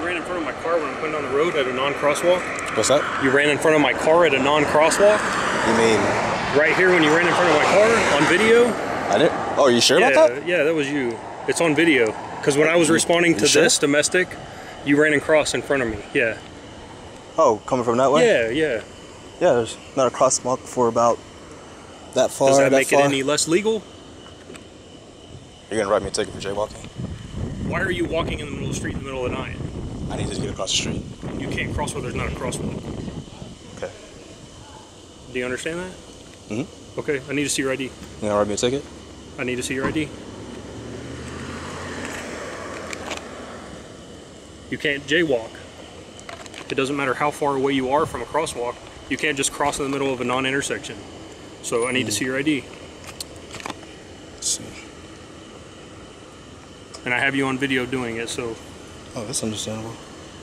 ran in front of my car when I'm putting on the road at a non-crosswalk. What's that? You ran in front of my car at a non-crosswalk. You mean Right here when you ran in front of my car on video. I didn't? Oh, are you sure yeah, about that? yeah, that was you. It's on video. Because when I was responding to sure? this domestic, you ran across in front of me. Yeah. Oh, coming from that way? Yeah, yeah. Yeah, there's not a crosswalk for about that far. Does that make far. it any less legal? You're gonna write me a ticket for jaywalking? Why are you walking in the middle of the street in the middle of the night? I need to get across the street. You can't cross where there's not a crosswalk. Okay. Do you understand that? Mhm. Okay, I need to see your ID. You gonna write me a ticket? I need to see your ID. You can't jaywalk. It doesn't matter how far away you are from a crosswalk. You can't just cross in the middle of a non-intersection. So I need to see your ID. Let's see. And I have you on video doing it, so Oh, that's understandable.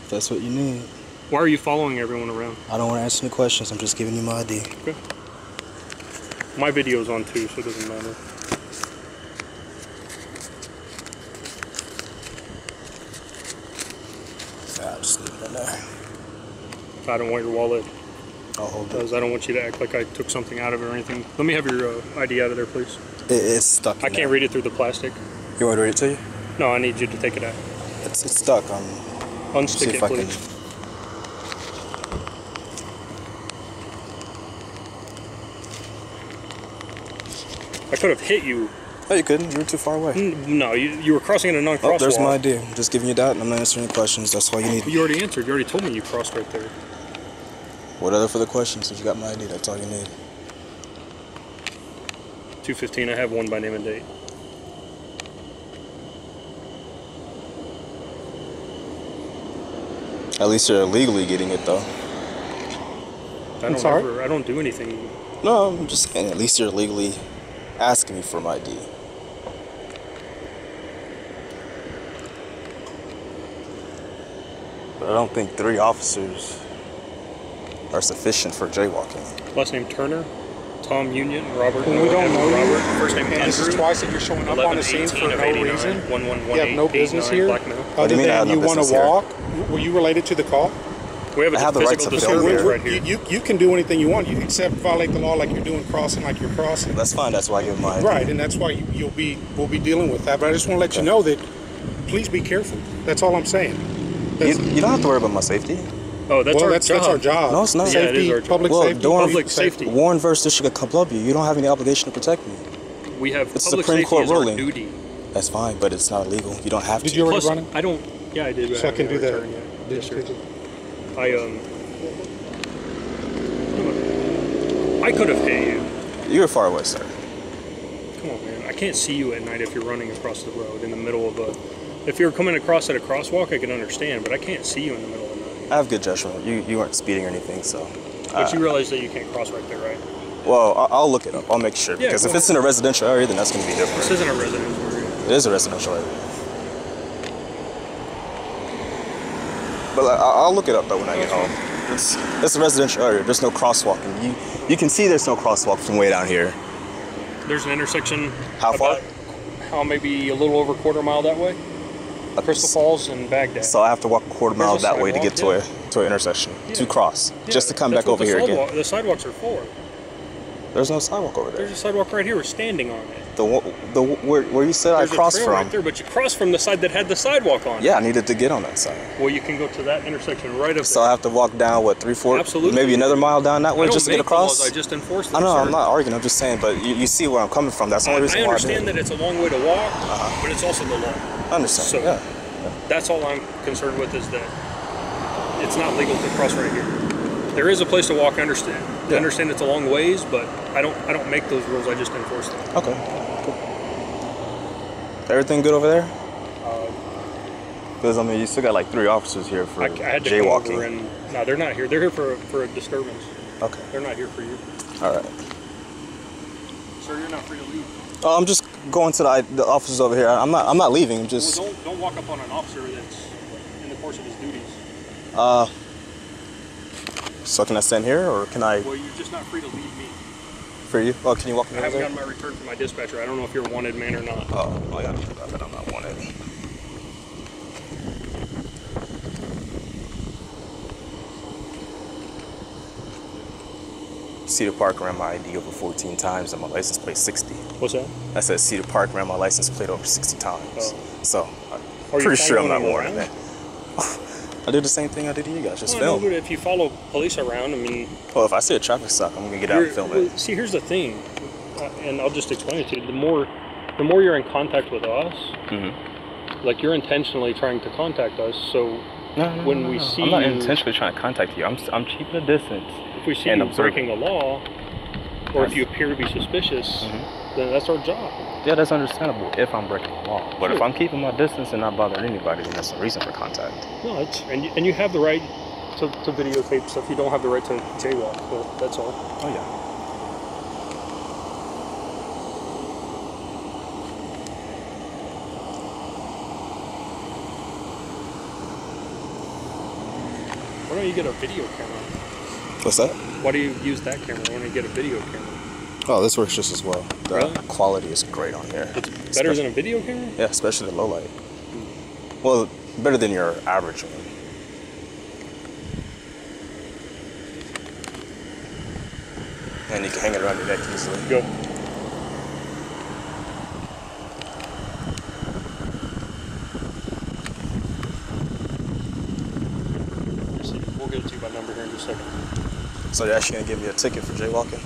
If that's what you need. why are you following everyone around? I don't want to answer any questions. I'm just giving you my ID. Okay. My video's on too, so it doesn't matter. Yeah, I'll just leave it in there. I don't want your wallet I'll hold it. because I don't want you to act like I took something out of it or anything. Let me have your uh, ID out of there, please. it it's stuck. I can't there. read it through the plastic. You want to read it to you? No, I need you to take it out. It's, it's stuck. Unstick see it, if I can. I could have hit you. Oh, you couldn't. You were too far away. No, you, you were crossing in a Oh, non-crosswalk. there's my ID. I'm just giving you that, and I'm not answering any questions. That's all you need. You already answered. You already told me you crossed right there. What other further questions? If you got my ID, that's all you need. 215. I have one by name and date. At least you're legally getting it, though. I don't sorry? ever. I don't do anything. No, I'm just saying. At least you're legally asking me for my ID. But I don't think three officers are sufficient for jaywalking. Last name Turner, Tom Union, Robert. When we don't know you, Robert. First name And this is twice that you're showing up on the scene for 11, 18 of no reason. 1118, You have no business here. Black male. What do Other you mean I than no you want to business here? walk, were you related to the call? We have a I have the right physical to disturbance film here. right here. You, you, you can do anything you want, you, except violate the law like you're doing crossing, like you're crossing. That's fine. That's why I give my ID. Right, and that's why you, you'll be we'll be dealing with that. But I just want to let you know that please be careful. That's all I'm saying. You, you don't have to worry about my safety. Oh, that's well, our that's job. that's our job. No, it's not. Yeah, it is Safety, our job. public Well, safety, don't- Public safety. Warren versus District of Columbia. You don't have any obligation to protect me. We have It's public Supreme safety Court as our ruling. duty. That's fine, but it's not illegal. You don't have Did to. Did you already Plus, run it? I don't. Yeah, I did. So I can do that. return, yeah. Yes, sir. I um. I could have hit you. You're far away, sir. Come on, man. I can't see you at night if you're running across the road in the middle of a. If you're coming across at a crosswalk, I can understand, but I can't see you in the middle of the night. I have good judgment. You you weren't speeding or anything, so. But uh, you realize that you can't cross right there, right? Well, I- I'll look it up. I'll make sure Yeah, because if well- it's in a residential area, then that's going to be different. This isn't a residential area. It is a residential area. But like, I- I'll look it up though when I get home. It's it's a residential area. There's no crosswalk, and you you can see there's no crosswalk from way down here. There's an intersection. How far? How maybe a little over a quarter mile that way? Up Crystal Falls and Bagdad. So I have to walk a quarter mile that way to get to sidewalk, a to an intersection to Yeah. cross, just to come that's back over here sidewalk, again. The sidewalks are for. There's no sidewalk over there. There's a sidewalk right here. We're standing on it. The the where, where you said There's I crossed a trail from. right there, but you crossed from the side that had the sidewalk on. it. Yeah, I needed to get on that side. Well, you can go to that intersection right up So there. I have to walk down what three, four, Absolutely. maybe another mile down that way just to get across. I just enforce them. I know. I'm not arguing. I'm just saying, but you, you see where I'm coming from. That's the only reason I understand I did. that it's a long way to walk, Uh-huh. but it's also the law. I understand. So- yeah. That's all I'm concerned with is that it's not legal to cross right here. There is a place to walk. I understand. I understand it's a long ways, but I don't. I don't make those rules. I just enforce them. Okay. Cool. Everything good over there? Uh, Because I mean, you still got like three officers here for I, I had to come over jaywalking. and no, they're not here. They're here for for a disturbance. Okay. They're not here for you, All right. sir. You're not free to leave. Oh, I'm just going to the, the officers over here. I'm not. I'm not leaving. I'm just. Well, don't don't walk up on an officer that's in the course of his duties. Uh. So can I stand here, or can I Well, you're just not free to leave me for you. Oh, can you walk me I haven't gotten my return from my dispatcher. I don't know if you're a wanted man or not. Oh, well, I got to know about that. I'm not wanted. Cedar Park ran my ID over 14 times and my license plate 60. What's that? I said Cedar Park ran my license plate over 60 times. Oh. So I'm Are pretty sure I'm not warning that. I did the same thing I did to you guys, just Well, film. if you follow police around, I mean, Well, if I see a traffic stop, I'm gonna get out and film well, it. see, here's the thing, uh, and I'll just explain it to you. The more, the more you're in contact with us, Mhm. like you're intentionally trying to contact us. So No, no, when no, we see I'm not you- intentionally trying to contact you. I'm, I'm keeping a distance. if we see And you observing. breaking the law, or if you appear to be suspicious, Mm-hmm. Then that's our job. Yeah, that's understandable if I'm breaking the law. But if I'm keeping my distance and not bothering anybody, then that's the reason for contact. No, it's and you, and you have the right to, to videotape stuff. You don't have the right to jaywalk. But that's all. Oh yeah. Why don't you get a video camera? What's that? Why do you use that camera? Why don't you get a video camera? Oh, this works just as well. The Really? quality is great on here. It's better than a video camera. Yeah, especially the low light. Well, better than your average one. And you can hang it around your neck easily. Go. We'll get it to you by number here in just a second. So you're actually gonna give me a ticket for jaywalking?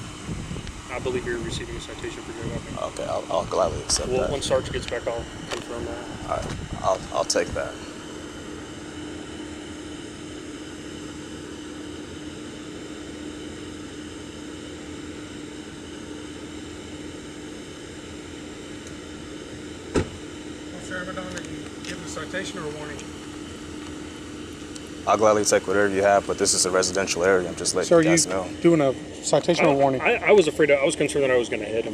I believe you're receiving a citation for jaywalking. Okay, I'll, I'll gladly accept Well, that. when Sarge gets back, I'll confirm that. All right, I'll, I'll take that. Officer Amadon, are you giving a citation or a warning? I'll gladly take whatever you have, but this is a residential area. I'm just letting So are you you guys know. doing a citation or warning? I, I was afraid. I was concerned that I was going to hit him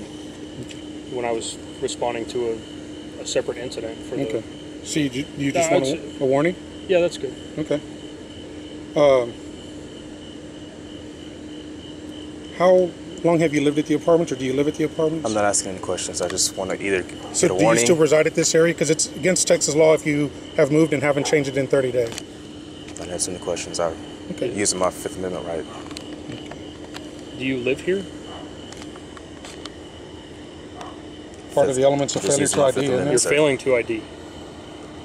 when I was responding to a, a separate incident for the. Okay. So you, you just No, want a, a warning? Yeah, that's good. Okay. Um, how long have you lived at the apartment, or do you live at the apartment? I'm not asking any questions. I just want to either so get a do warning. you still reside at this area? Because it's against Texas law if you have moved and haven't changed it in 30 days. Not answering the questions. I'm Okay. using my Fifth Amendment right. Do you live here? Part of the elements of Just failure to ID, isn't Amendment. You're it? failing to ID.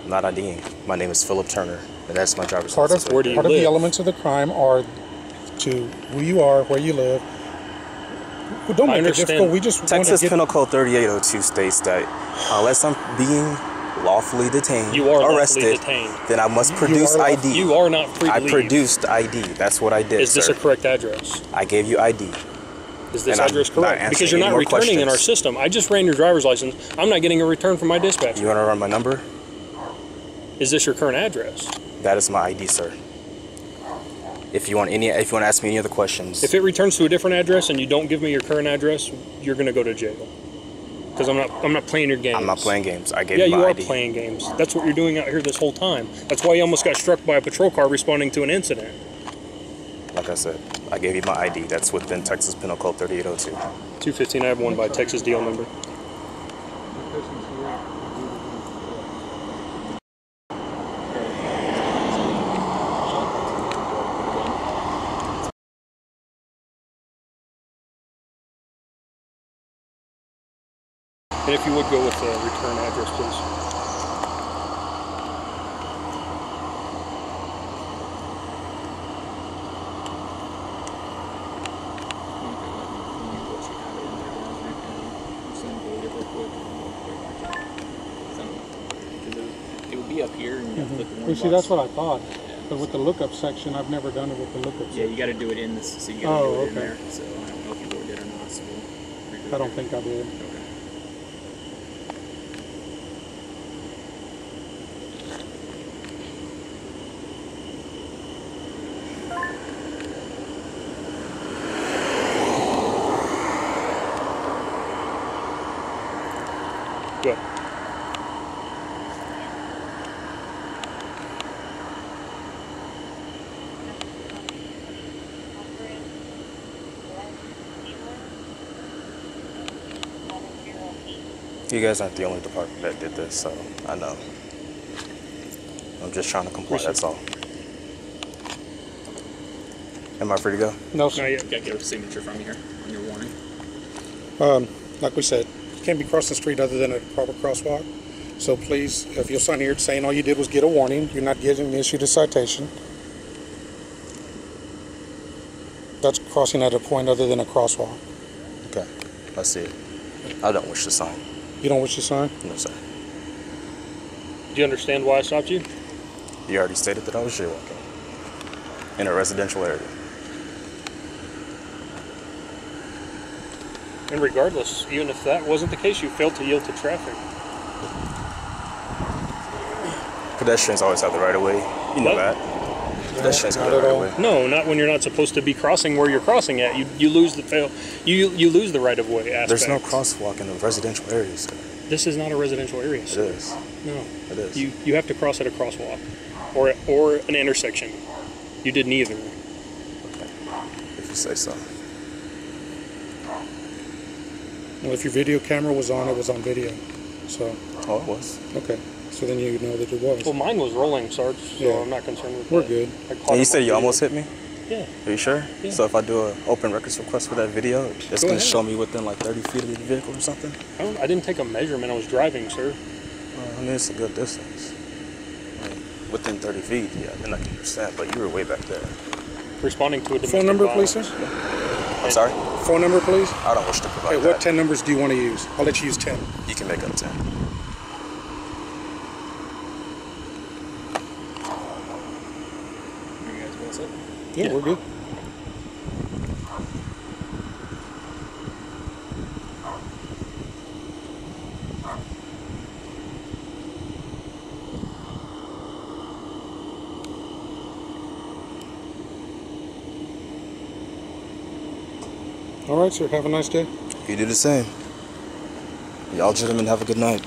I'm not IDing. My name is Philip Turner, and that's my driver's Part license. of, Where do you part of the elements of the crime are to who you are, where you live. Well, don't I make it understand. difficult. We just Texas get Penal Code 3802 states that uh, unless I'm being lawfully detained You are arrested, detained. then I must produce law- ID. You are not free I leave. produced ID. That's what I did. Is this sir. a correct address? I gave you ID. Is this And I'm address correct? Because you're not returning in our system. I just ran your driver's license. I'm not getting a return from my dispatcher. You want to run my number? Is this your current address? That is my ID, sir. If you want any, if you want to ask me any other questions, If it returns to a different address and you don't give me your current address, you're going to go to jail. Because I'm not, I'm not playing your games. I'm not playing games. I gave you my ID. Yeah, you are ID. playing games. That's what you're doing out here this whole time. That's why you almost got struck by a patrol car responding to an incident. Like I said, I gave you my ID. That's within Texas Penal Code 3802. 215, I have one by Texas deal number. And if you would go with the return address, please. It would be up here and you have to click the mhm. one Well, see, that's what I thought. But with the lookup section, I've never done it with the lookup Yeah, you got to do it in this, so you got to Oh, do it in okay. there. So I don't know if you voted it or not. So we'll I don't think I did. You guys aren't the only department that did this, so I know. I'm just trying to comply. That's all. Am I free to go? No, Not sir. yet. Gotta get a signature from you here on your warning. Um, like we said, you can't be crossing the street other than a proper crosswalk. So please, if you'll sign here saying all you did was get a warning, you're not getting issued a citation. That's crossing at a point other than a crosswalk. Okay. I see it. I don't wish to sign. You don't wish to sign? No, sir. Do you understand why I stopped you? You already stated that I was jaywalking in a residential area. And regardless, even if that wasn't the case, you failed to yield to traffic. Pedestrians always have the right of way. You know What? that. Pedestrians have not at right of all. No, not when you're not supposed to be crossing where you're crossing at. You you lose the fail. You you lose the right of way aspect. There's no crosswalk in a residential area, sir. This is not a residential area. It sir. is. No. It is. You you have to cross at a crosswalk, or or an intersection. You did neither. If you say so. Well, if your video camera was on, it was on video. So, Oh, it was. okay. So then you know that it was. Well, mine was rolling, Sarge, so Yeah. I'm not concerned with We're that. good. And you said you video. almost hit me? Yeah. Are you sure? Yeah. So if I do an open records request for that video, it's Go going ahead. to show me within like 30 feet of the vehicle or something? I, don't, I didn't take a measurement. I was driving, sir. Well, I mean, it's a good distance. I mean, within 30 feet, yeah, then I can understand, but you were way back there. Responding to a domestic Phone number, please, sir? I'm sorry? Phone number, please? I don't wish to provide Okay, that. what 10 numbers do you want to use? I'll let you use 10. You can make up 10. Are you guys all set? Yeah, Yeah. we're good. All right, sir. Have a nice day. You do the same. Y'all gentlemen have a good night.